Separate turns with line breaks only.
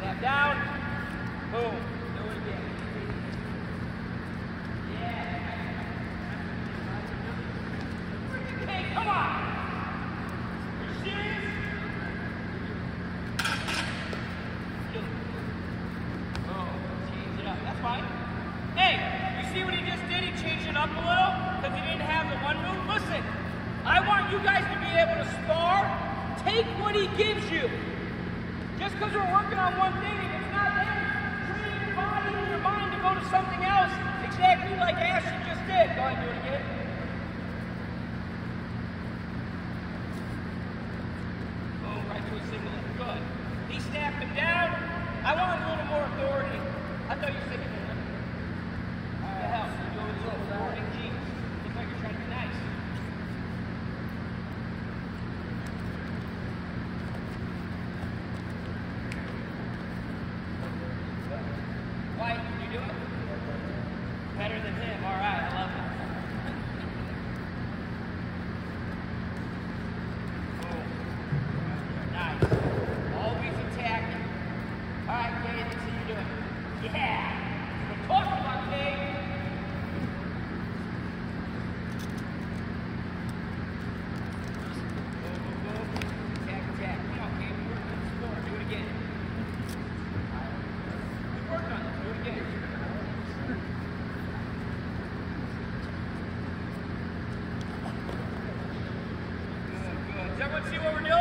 Snap down. Boom. Do it again. Yeah. Hey, come on. Are you serious? Oh, fine. Hey, you see what he just did? He changed it up a little because he didn't have the one move. Listen, I want you guys to be able to spar. Take what he gives you. Just because we're working on one thing, if it's not there, train your body and your mind to go to something else, exactly like Ashton just did. Go ahead, do it again. do it? Better than him. All right, I love it. Oh, nice. Always attacking. All right, Gabe, let's see you do it. Yeah! Does everyone see what we're doing?